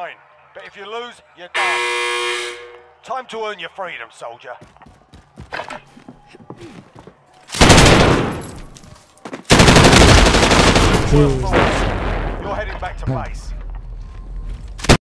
fine. But if you lose, you're done. Time to earn your freedom, soldier. You're heading back to base.